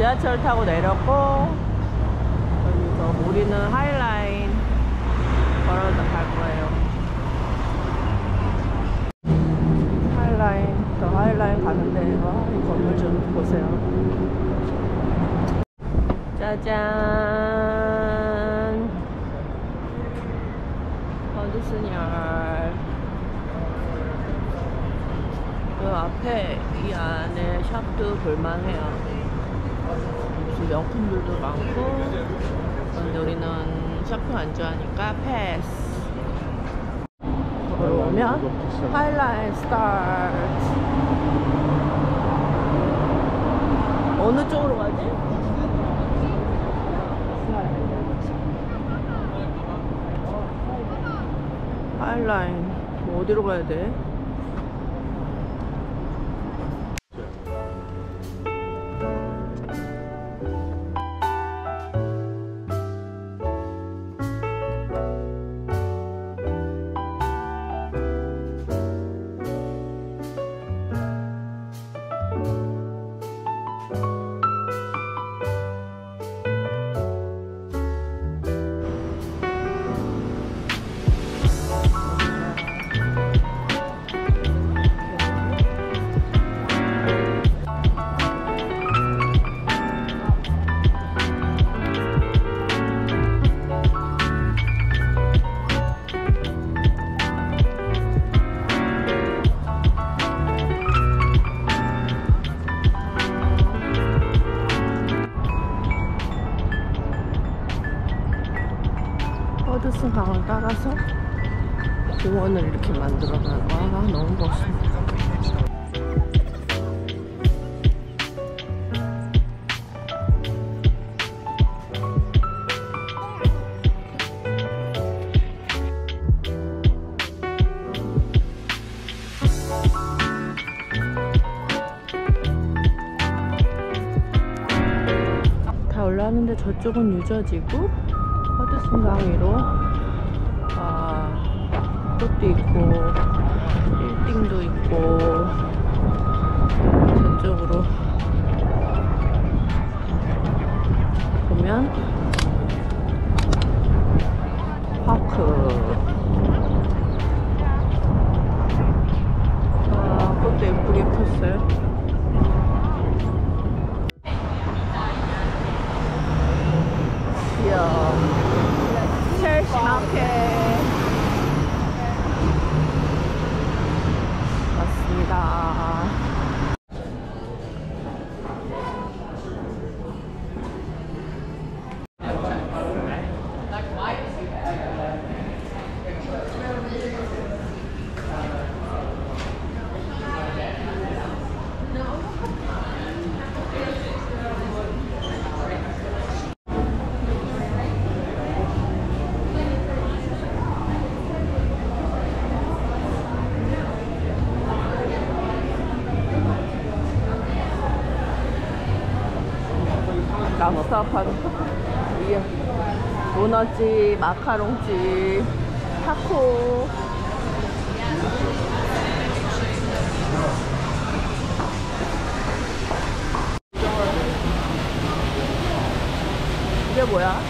지하철 타고 내렸고 여기서 우리는 하이라인 걸어서 갈 거예요. 하이라인 저 하이라인 가는데 와, 이 건물 좀 보세요. 짜잔 어디스냐 그 앞에 이 안에 샵도 볼만해요 무슨 명품들도 많고 근데 우리는 샵도 안 좋아하니까 패스 오면 하이라인 스타트 어느 쪽으로 가지? 하이라인 뭐 어디로 가야 돼? 허드슨 강을 따라서 공원을 이렇게 만들어놔. 와, 너무 멋있다. 저쪽은 유저지고 허드슨 강 위로 아, 꽃도 있고 빌딩도 있고 저쪽으로 보면 파크. 아, 꽃도 예쁘게 폈어요 귀여워 첼시 마켓 맞습니다 랍 스타판 이게 도넛집, 마카롱집, 타코 이게 뭐야?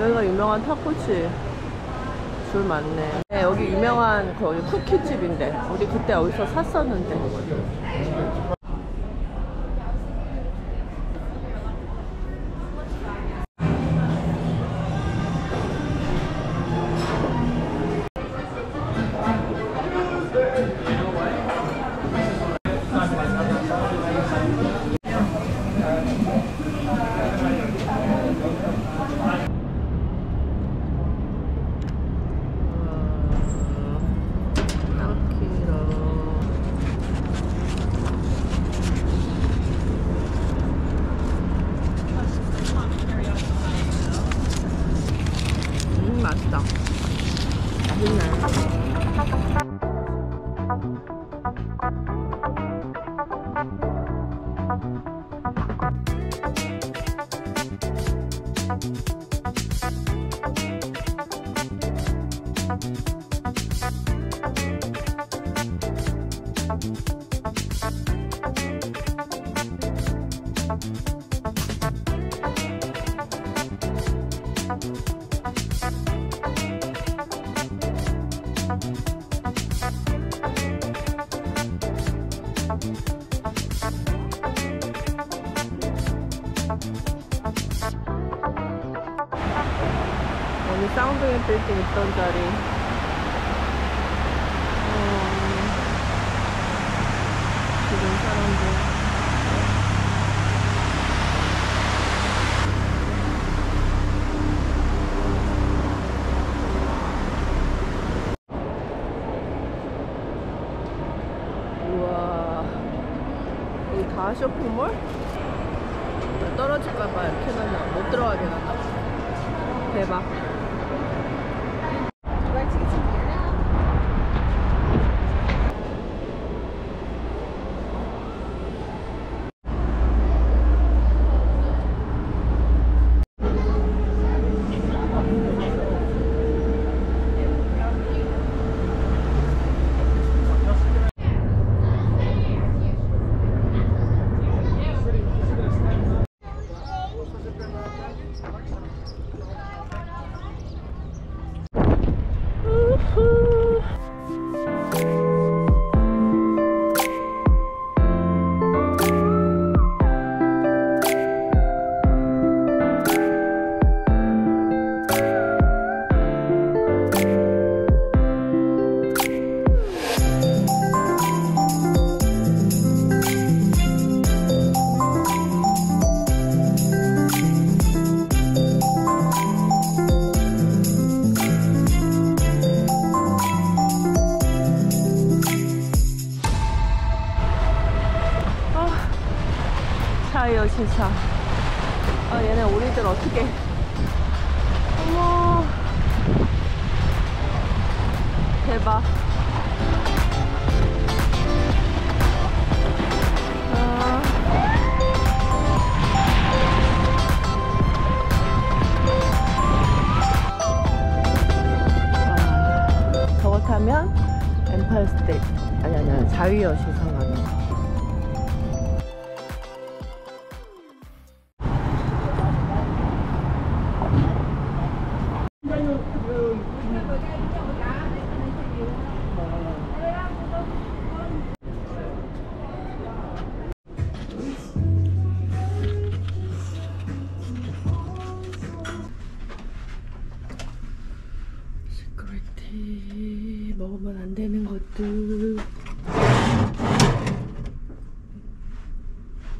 여기가 유명한 타코집 줄 많네. 네, 여기 유명한 거기 쿠키집인데 우리 그때 여기서 샀었는데 빌딩 있던 자리. 어, 지금 사람들. 우와. 여기 다 쇼핑몰? 떨어질까봐 이렇게 놨나? 못 들어가게 놨나? 봐. 대박. 우리들 어떻게? 어머 대박. 아. 와, 저거 타면 엠파이어 스테이트 아니 아니 아니 자유여 시상 가는 되는 것들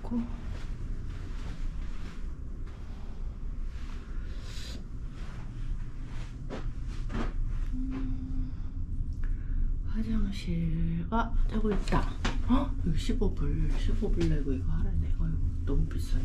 고 화장실. 아 저거 있다. 어? 여기 15불 15불 내고 이거 하라네. 어휴 너무 비싸네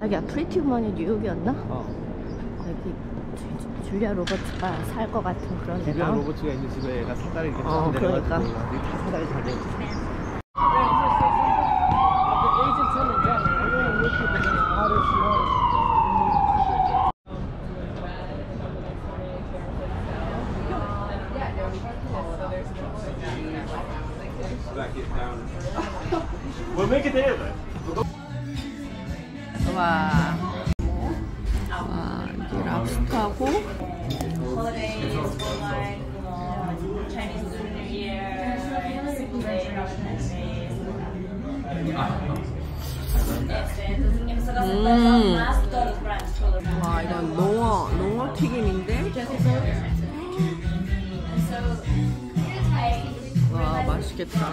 자기 야 Pretty Woman이 뉴욕이었나? 어. 여기 주- 줄리아 로버츠가 살 것 같은 그런 데가 줄리아 로버츠가 있는 집에 얘가 사다리 이렇게 어, 내려가지고 그러니까. 여기 다 사다리 잘 있어. We'll make it there then. 와. 와, 이게 um, Mm. todos los 와 이건 농어 농어 튀김인데 와 맛있겠다